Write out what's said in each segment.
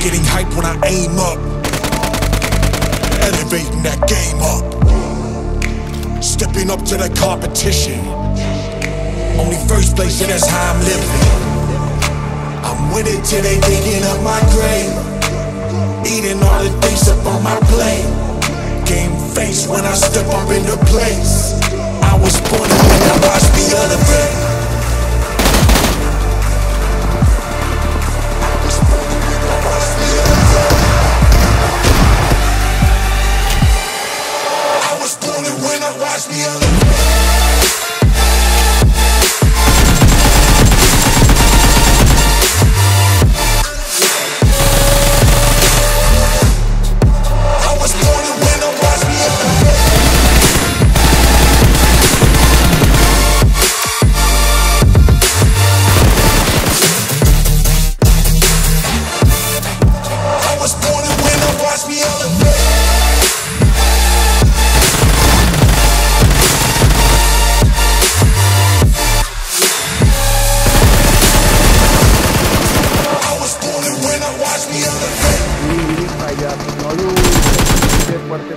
Getting hype when I aim up. Elevating that game up. Stepping up to the competition. Only first place, and that's how I'm living. I'm winning till they digging up my grave. Eating all the things up on my plate. Game face when I step up into place. I was born and when I watch me elevate. I was born when I watch me elevate.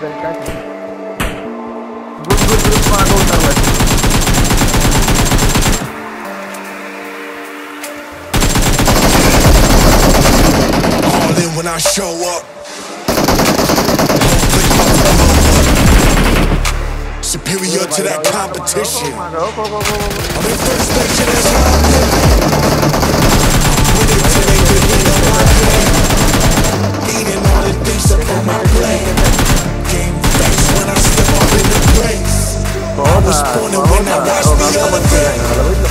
Good, good, good, when I show up. Superior to that competition. I'm in first place and that's how I'm living. I was born and when I watch me elevate.